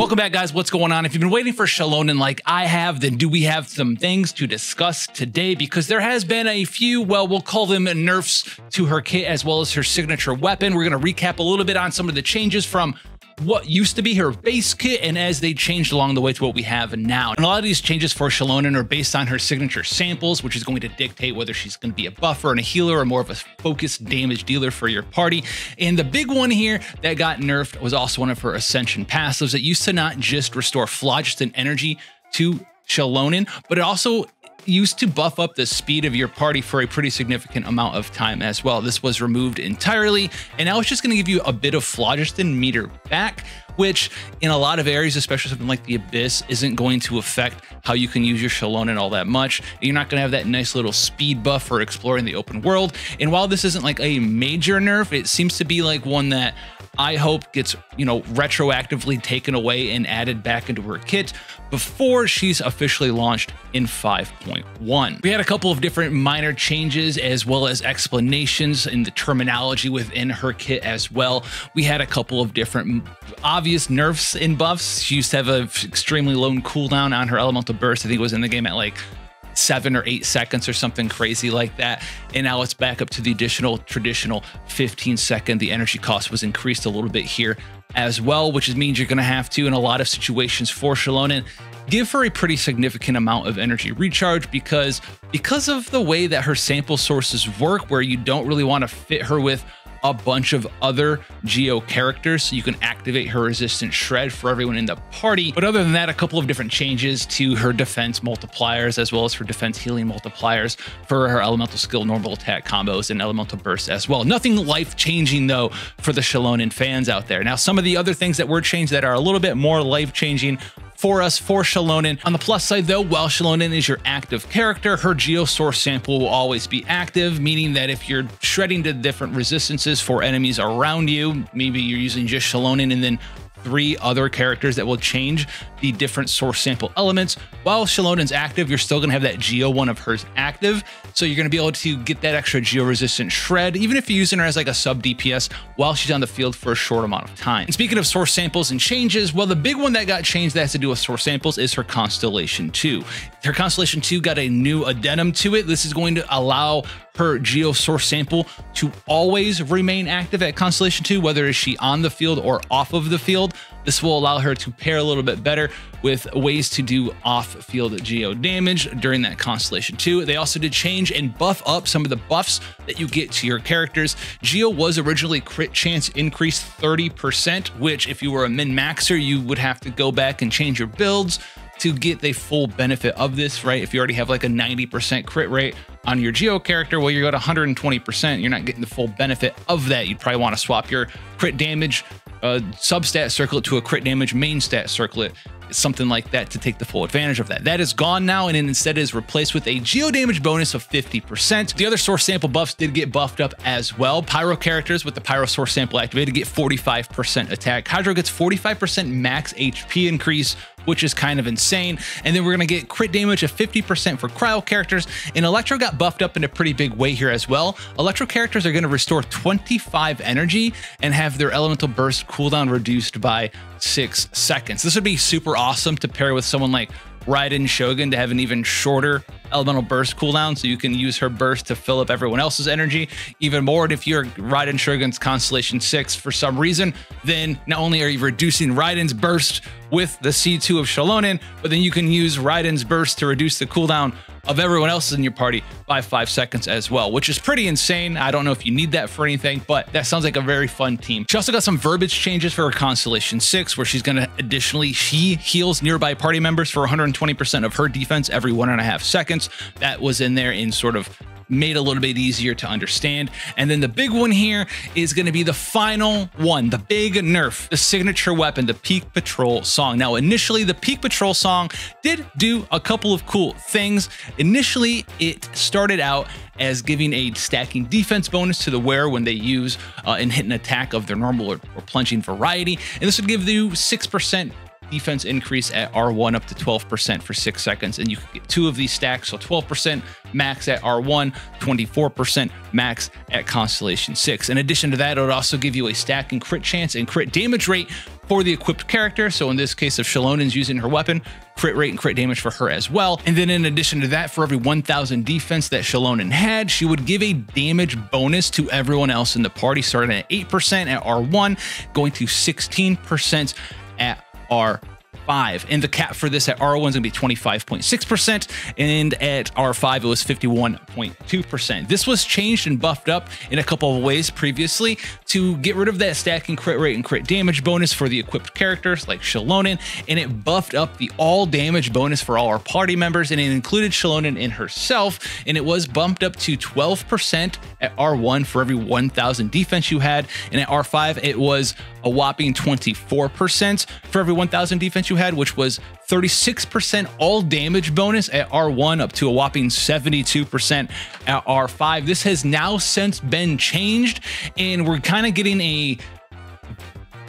Welcome back, guys. What's going on? If you've been waiting for Xilonen like I have, then do we have some things to discuss today? Because there has been a few, well, we'll call them nerfs to her kit as well as her signature weapon. We're going to recap a little bit on some of the changes from what used to be her base kit and as they changed along the way to what we have now. And a lot of these changes for Xilonen are based on her signature samples, which is going to dictate whether she's going to be a buffer and a healer or more of a focused damage dealer for your party. And the big one here that got nerfed was also one of her Ascension passives that used to not just restore Phlogiston energy to Xilonen, but it also used to buff up the speed of your party for a pretty significant amount of time as well. This was removed entirely, and now it's just going to give you a bit of phlogiston meter back, which in a lot of areas, especially something like the Abyss, isn't going to affect how you can use your Shalon and all that much. You're not going to have that nice little speed buff for exploring the open world. And while this isn't like a major nerf, it seems to be like one that I hope gets, you know, retroactively taken away and added back into her kit before she's officially launched in 5.1. We had a couple of different minor changes as well as explanations in the terminology within her kit as well. We had a couple of different obvious nerfs and buffs. She used to have an extremely low cooldown on her elemental burst. I think it was in the game at like seven or eight seconds or something crazy like that. And now it's back up to the additional traditional 15 second. The energy cost was increased a little bit here as well, which means you're going to have to, in a lot of situations for Xilonen, give her a pretty significant amount of energy recharge because because of the way that her sample sources work, where you don't really want to fit her with a bunch of other Geo characters so you can activate her resistant shred for everyone in the party. But other than that, a couple of different changes to her defense multipliers as well as her defense healing multipliers for her elemental skill normal attack combos and elemental bursts as well. Nothing life changing though for the Xilonen fans out there. Now, some of the other things that were changed that are a little bit more life changing for us for Xilonen. On the plus side though, while Xilonen is your active character, her Geosource sample will always be active, meaning that if you're shredding to different resistances for enemies around you, maybe you're using just Xilonen and then three other characters that will change the different source sample elements. While Xilonen's active, you're still going to have that Geo one of hers active. So you're going to be able to get that extra Geo resistant shred, even if you're using her as like a sub DPS while she's on the field for a short amount of time. And speaking of source samples and changes, well, the big one that got changed that has to do with source samples is her Constellation 2. Her Constellation 2 got a new addendum to it. This is going to allow her geo source sample to always remain active at Constellation 2, whether is she on the field or off of the field. This will allow her to pair a little bit better with ways to do off-field geo damage during that Constellation too. They also did change and buff up some of the buffs that you get to your characters. Geo was originally crit chance increased 30%, which if you were a min-maxer, you would have to go back and change your builds to get the full benefit of this, right? If you already have like a 90% crit rate on your Geo character, well, you're at 120%, you're not getting the full benefit of that. You'd probably want to swap your crit damage uh, substat circlet to a crit damage main stat circlet something like that to take the full advantage of that. That is gone now and instead is replaced with a geo damage bonus of 50%. The other source sample buffs did get buffed up as well. Pyro characters with the Pyro source sample activated get 45% attack. Hydro gets 45% max HP increase, which is kind of insane. And then we're going to get crit damage of 50% for cryo characters. And Electro got buffed up in a pretty big way here as well. Electro characters are going to restore 25 energy and have their elemental burst cooldown reduced by six seconds. This would be super awesome to pair with someone like Raiden Shogun to have an even shorter elemental burst cooldown, so you can use her burst to fill up everyone else's energy even more. And if you're Raiden Shogun's Constellation 6 for some reason, then not only are you reducing Raiden's burst with the C2 of Xilonen, but then you can use Raiden's burst to reduce the cooldown of everyone else in your party by five seconds as well, which is pretty insane. I don't know if you need that for anything, but that sounds like a very fun team. She also got some verbiage changes for her Constellation 6, where she's going to additionally, she heals nearby party members for 120% of her defense every one and a half seconds. That was in there in sort of made a little bit easier to understand. And then the big one here is going to be the final one, the big nerf, the signature weapon, the Peak Patrol song. Now, initially, the Peak Patrol song did do a couple of cool things. Initially, it started out as giving a stacking defense bonus to the wearer when they use uh, and hit an attack of their normal or, or plunging variety. And this would give you 6% defense increase at R1 up to 12% for six seconds. And you can get two of these stacks. So 12% max at R1, 24% max at Constellation 6. In addition to that, it would also give you a stack and crit chance and crit damage rate for the equipped character. So in this case, if Xilonen's using her weapon, crit rate and crit damage for her as well. And then in addition to that, for every 1000 defense that Xilonen had, she would give a damage bonus to everyone else in the party, starting at 8% at R1, going to 16% at R 5 And the cap for this at R1 is going to be 25.6%, and at R5 it was 51.2%. This was changed and buffed up in a couple of ways previously to get rid of that stacking crit rate and crit damage bonus for the equipped characters like Xilonen, and it buffed up the all damage bonus for all our party members, and it included Xilonen in herself, and it was bumped up to 12% at R1 for every 1,000 defense you had, and at R5 it was a whopping 24% for every 1,000 defense you had, which was 36% all damage bonus at R1 up to a whopping 72% at R5. This has now since been changed, and we're kind of getting a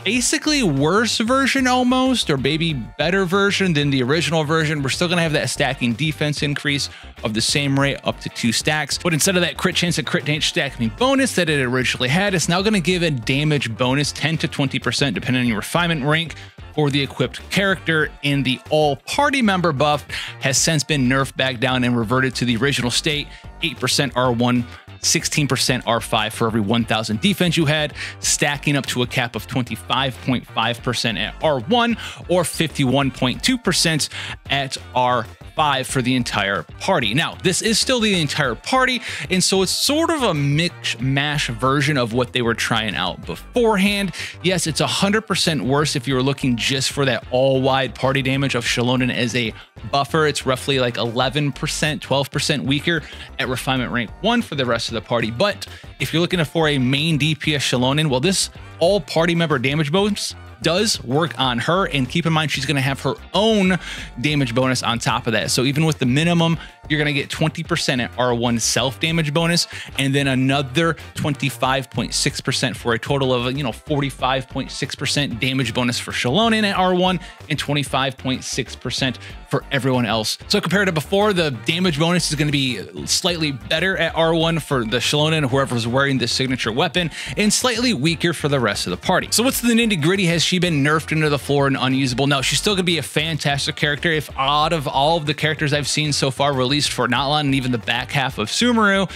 basically worse version almost, or maybe better version than the original version. We're still going to have that stacking defense increase of the same rate up to two stacks. But instead of that crit chance and crit damage stacking bonus that it originally had, it's now going to give a damage bonus 10 to 20% depending on your refinement rank for the equipped character in the all party member buff has since been nerfed back down and reverted to the original state 8% R1 16% R5 for every 1,000 defense you had, stacking up to a cap of 25.5% at R1 or 51.2% at R5 five for the entire party. Now, this is still the entire party, and so it's sort of a mix mash version of what they were trying out beforehand. Yes, it's 100% worse if you were looking just for that all wide party damage of Xilonen as a buffer. It's roughly like 11%, 12% weaker at refinement rank one for the rest of the party. But if you're looking for a main DPS Xilonen, well, this all party member damage bonus does work on her. And keep in mind, she's going to have her own damage bonus on top of that. So even with the minimum, you're going to get 20% at R1 self damage bonus, and then another 25.6% for a total of, you know, 45.6% damage bonus for Xilonen at R1 and 25.6% for everyone else. So compared to before, the damage bonus is going to be slightly better at R1 for the Xilonen, whoever's wearing the signature weapon, and slightly weaker for the rest of the party. So what's the nitty gritty? Has she been nerfed into the floor and unusable? No, she's still going to be a fantastic character. If out of all of the characters I've seen so far released for Natlan and even the back half of Sumeru,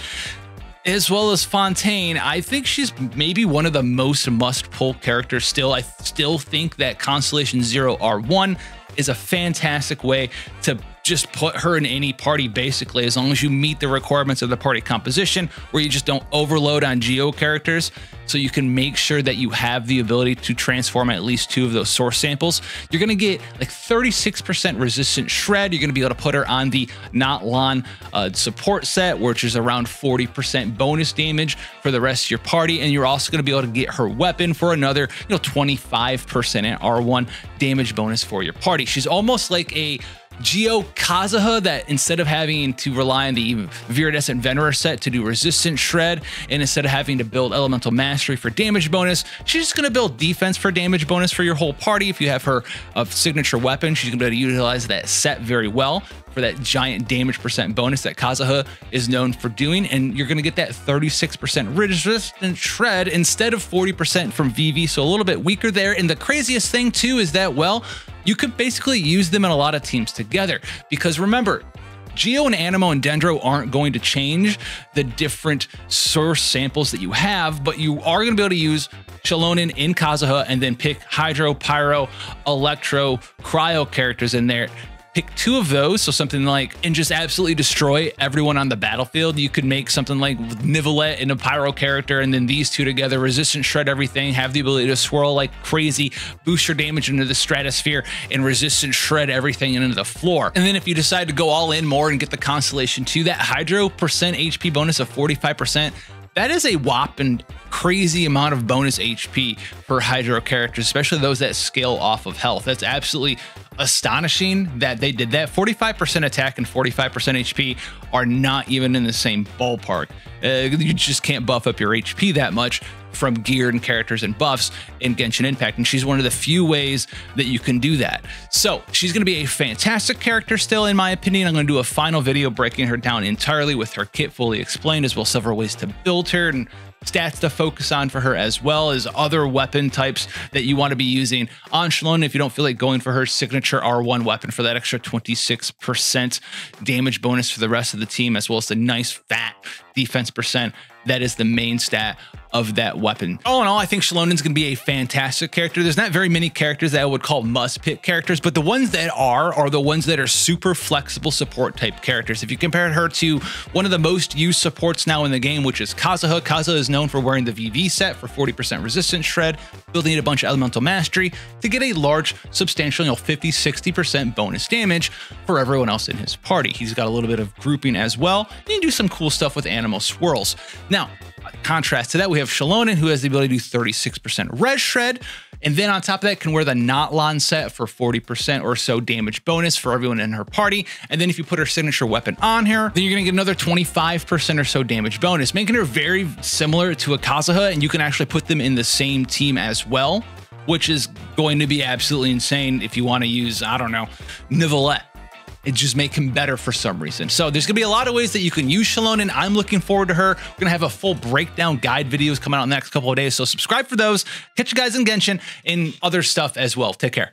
as well as Fontaine, I think she's maybe one of the most must pull characters still. I still think that Constellation Zero R1 is a fantastic way to just put her in any party basically, as long as you meet the requirements of the party composition, where you just don't overload on Geo characters. So you can make sure that you have the ability to transform at least two of those source samples. You're to get like 36% resistant shred. You're to be able to put her on the Natlan uh, support set, which is around 40% bonus damage for the rest of your party. And you're also to be able to get her weapon for another, you know, 25% at R1 damage bonus for your party. She's almost like a Geo Kazuha that instead of having to rely on the Viridescent Venerer set to do resistant shred, and instead of having to build elemental mastery for damage bonus, she's just going to build defense for damage bonus for your whole party. If you have her uh, signature weapon, she's going to be able to utilize that set very well for that giant damage percent bonus that Kazuha is known for doing. And you're going to get that 36% resistant shred instead of 40% from Vivi. So a little bit weaker there. And the craziest thing too is that, well, you could basically use them in a lot of teams together. Because remember, Geo and Anemo and Dendro aren't going to change the different source samples that you have, but you are going to be able to use Xilonen in Kazuha and then pick Hydro, Pyro, Electro, Cryo characters in there pick two of those, so something like, and just absolutely destroy everyone on the battlefield. You could make something like Neuvillette and a Pyro character, and then these two together, resistant shred everything, have the ability to swirl like crazy, boost your damage into the stratosphere, and resistant shred everything into the floor. And then if you decide to go all in more and get the Constellation 2, that Hydro percent HP bonus of 45%, that is a whopping crazy amount of bonus HP for Hydro characters, especially those that scale off of health. That's absolutely astonishing that they did that. 45% attack and 45% HP are not even in the same ballpark. Uh, you just can't buff up your HP that much from gear and characters and buffs in Genshin Impact. And she's one of the few ways that you can do that. So she's going to be a fantastic character still, in my opinion. I'm going to do a final video breaking her down entirely with her kit fully explained, as well several ways to build her and stats to focus on for her as well as other weapon types that you want to be using. On Shalone if you don't feel like going for her signature R1 weapon for that extra 26% damage bonus for the rest of the team, as well as the nice fat defense percent that is the main stat of that weapon. All in all, I think Xilonen's going to be a fantastic character. There's not very many characters that I would call must pick characters, but the ones that are are the ones that are super flexible support type characters. If you compare her to one of the most used supports now in the game, which is Kazuha, Kazuha is known for wearing the VV set for 40% resistance shred, building a bunch of elemental mastery to get a large, substantial, you know, 50, 60% bonus damage for everyone else in his party. He's got a little bit of grouping as well. And you do some cool stuff with Anemo swirls. Now, contrast to that, we have Xilonen, who has the ability to do 36% res shred. And then on top of that, can wear the Natlan set for 40% or so damage bonus for everyone in her party. And then if you put her signature weapon on here, then you're gonna get another 25% or so damage bonus, making her very similar to a Kazuha, and you can actually put them in the same team as well, which is going to be absolutely insane if you want to use, I don't know, Neuvillette and just make him better for some reason. So there's gonna be a lot of ways that you can use Shalone, and I'm looking forward to her. We're gonna have a full breakdown guide videos coming out in the next couple of days. So subscribe for those. Catch you guys in Genshin and other stuff as well. Take care.